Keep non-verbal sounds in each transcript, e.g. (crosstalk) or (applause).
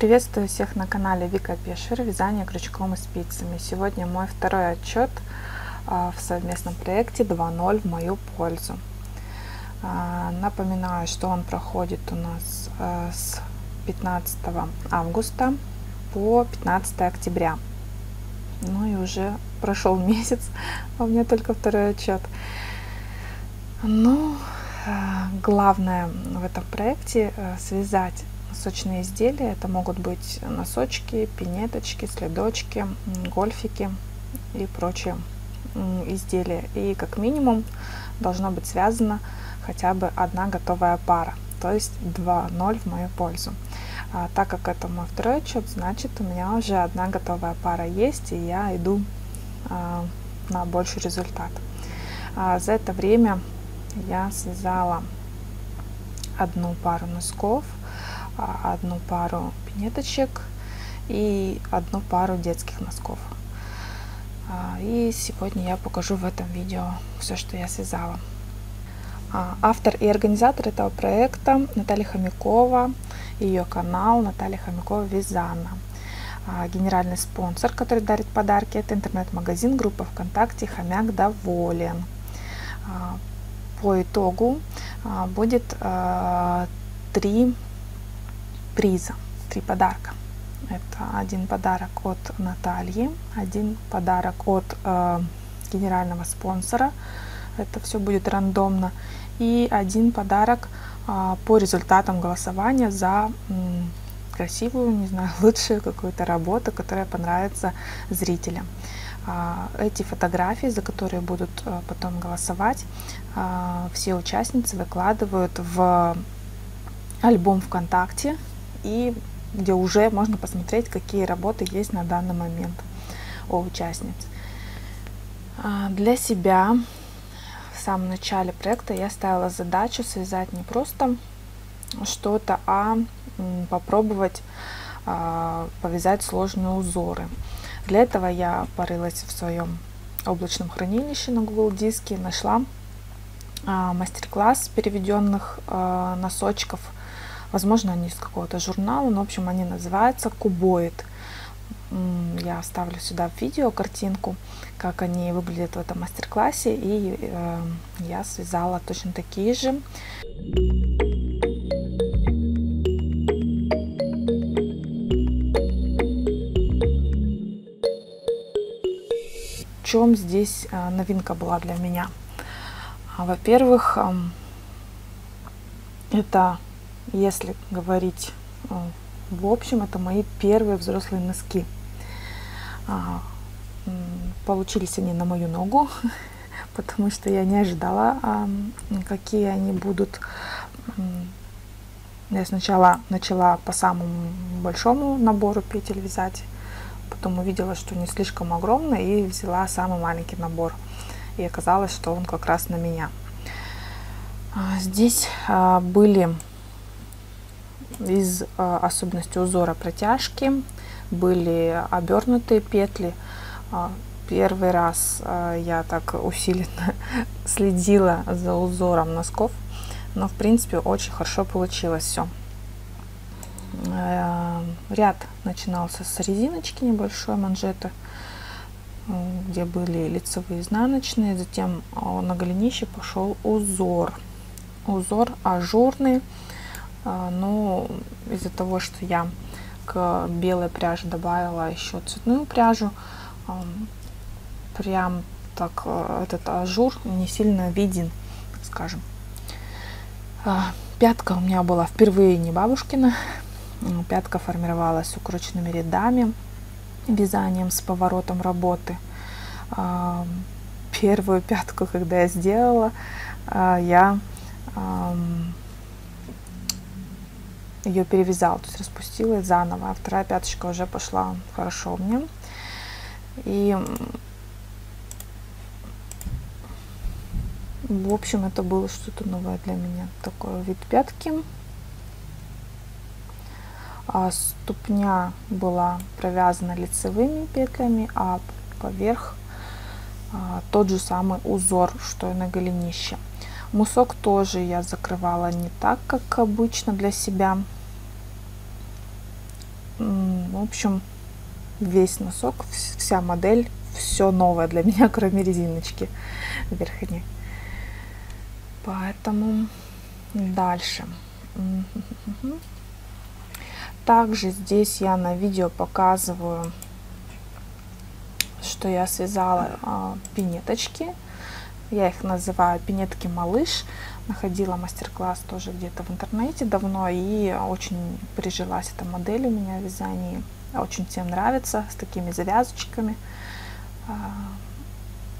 Приветствую всех на канале Вика Пешер Вязание крючком и спицами. Сегодня мой второй отчет а, в совместном проекте 2.0 в мою пользу. А, напоминаю, что он проходит у нас а, с 15 августа по 15 октября. Ну и уже прошел (laughs) месяц, а у меня только второй отчет. Ну, главное в этом проекте связать сочные изделия. Это могут быть носочки, пинеточки, следочки, гольфики и прочие изделия. И как минимум должно быть связано хотя бы одна готовая пара, то есть 2-0 в мою пользу. А, так как это мой второй отчет, значит у меня уже одна готовая пара есть, и я иду а, на больший результат. А, за это время я связала одну пару носков, одну пару пинеточек и одну пару детских носков. А, и сегодня я покажу в этом видео все, что я связала. А, автор и организатор этого проекта Наталья Хомякова, ее канал Наталья Хомякова Визана. Генеральный спонсор, который дарит подарки, это интернет-магазин группа ВКонтакте «Хомяк доволен». По итогу будет три приза, три подарка. Это один подарок от Натальи, один подарок от э, генерального спонсора. Это все будет рандомно. И один подарок э, по результатам голосования за э, красивую, не знаю, (laughs) лучшую какую-то работу, которая понравится зрителям. Э, эти фотографии, за которые будут э, потом голосовать, э, все участницы выкладывают в альбом ВКонтакте и где уже можно посмотреть, какие работы есть на данный момент у участниц. А, для себя в самом начале проекта я ставила задачу связать не просто что-то, а попробовать а, повязать сложные узоры. Для этого я порылась в своем облачном хранилище на Google диске, нашла а, мастер-класс переведенных носочков – Возможно, они из какого-то журнала, но, в общем, они называются кубоид. Я оставлю сюда видео картинку, как они выглядят в этом мастер-классе, и э, я связала точно такие же. В чем здесь э, новинка была для меня? Во-первых, э, это если говорить э, в общем, это мои первые взрослые носки. А, получились они на мою ногу, (laughs) потому что я не ожидала, а, какие они будут. Я сначала начала по самому большому набору петель вязать, потом увидела, что не слишком огромный, и взяла самый маленький набор. И оказалось, что он как раз на меня. А, здесь были из а, особенностей узора протяжки были обернутые петли. А, первый раз а, я так усиленно (laughs) следила за узором носков, но в принципе очень хорошо получилось все. Ряд начинался с резиночки небольшой манжеты, где были лицевые изнаночные, затем на голенище пошел узор. Узор ажурный, но из-за того, что я к белой пряже добавила еще цветную пряжу, прям так э, этот ажур не сильно виден, скажем. А, пятка у меня была впервые не бабушкина. Пятка формировалась укороченными рядами, вязанием с поворотом работы. А, первую пятку, когда я сделала, я ее перевязала, то есть распустила и заново, а вторая пяточка уже пошла хорошо мне. И в общем это было что-то новое для меня, такой вид пятки. А ступня была провязана лицевыми петлями, а поверх а, тот же самый узор, что и на голенище. Мусок тоже я закрывала не так, как обычно для себя. В общем, весь носок, вся модель, все новое для (laughs) меня, кроме резиночки верхней. Поэтому дальше. Также здесь я на видео показываю, что я связала а, пинеточки. Я их называю пинетки малыш. Находила мастер-класс тоже где-то в интернете давно и очень прижилась эта модель у меня в вязании. Очень всем нравится с такими завязочками. А,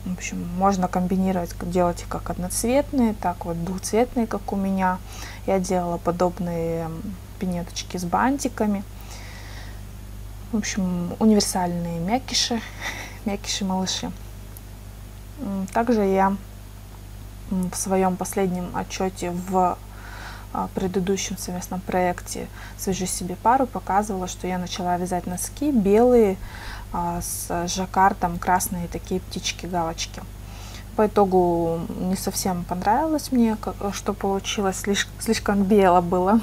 в общем, можно комбинировать, делать их как одноцветные, так вот двухцветные, как у меня. Я делала подобные пинеточки с бантиками. В общем, универсальные мякиши, (laughs) мякиши малыши. Также я в своем последнем отчете в а, предыдущем совместном проекте «Свяжи себе пару» показывала, что я начала вязать носки белые а, с жаккардом, красные такие птички-галочки. По итогу не совсем понравилось мне, что получилось, слишком, слишком бело было.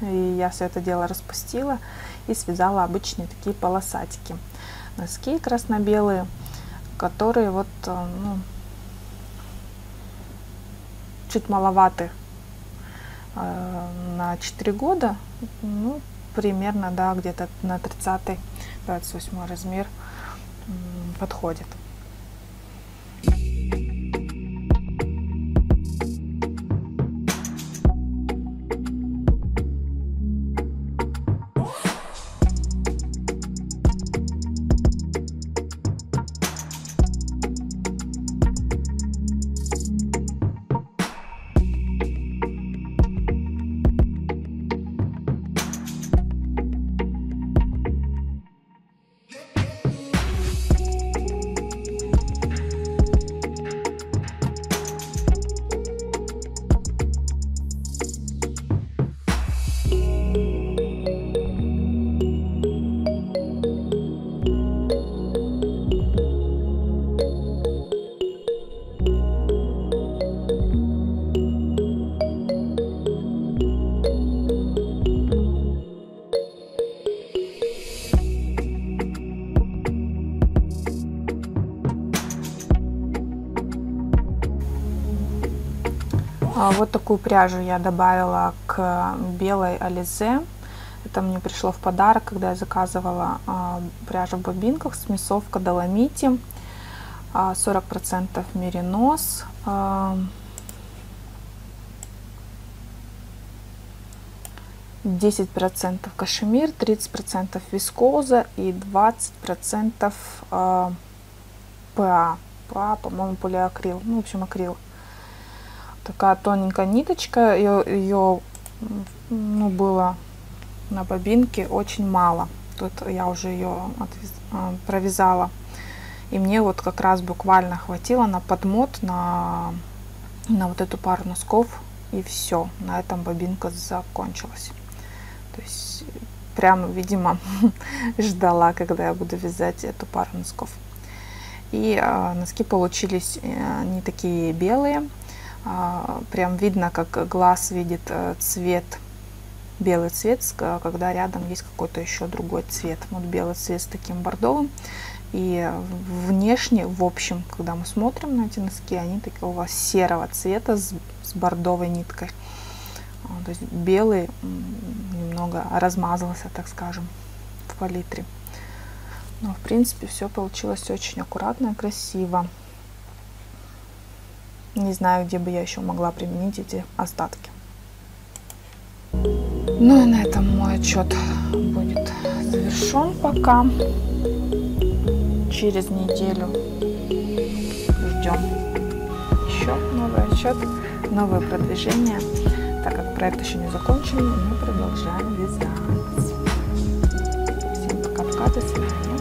И я все это дело распустила и связала обычные такие полосатики. Носки красно-белые, которые вот э, ну, чуть маловаты э, на 4 года, ну, примерно, да, где-то на 30 28 размер подходит. Вот такую пряжу я добавила к белой Ализе. Это мне пришло в подарок, когда я заказывала а, пряжу в бобинках, смесовка Доломити, 40% меринос, 10% кашемир, 30% вискоза и 20% ПА. ПА, по-моему, полиакрил. Ну, в общем, акрил такая тоненькая ниточка, ее, ну, было на бобинке очень мало. Тут я уже ее а, провязала. И мне вот как раз буквально хватило на подмот, на, на вот эту пару носков. И все, на этом бобинка закончилась. То есть прям, видимо, (laughs) ждала, когда я буду вязать эту пару носков. И э, носки получились э, не такие белые, а, прям видно, как глаз видит э, цвет, белый цвет, когда рядом есть какой-то еще другой цвет. Вот белый цвет с таким бордовым. И внешне, в общем, когда мы смотрим на эти носки, они такого серого цвета с, с бордовой ниткой. А, то есть белый немного размазался, так скажем, в палитре. Но, в принципе, все получилось очень аккуратно и красиво. Не знаю, где бы я еще могла применить эти остатки. Ну и на этом мой отчет будет завершен пока. Через неделю ждем еще новый отчет, новые продвижения. Так как проект еще не закончен, мы продолжаем вязать. Всем пока-пока, до свидания.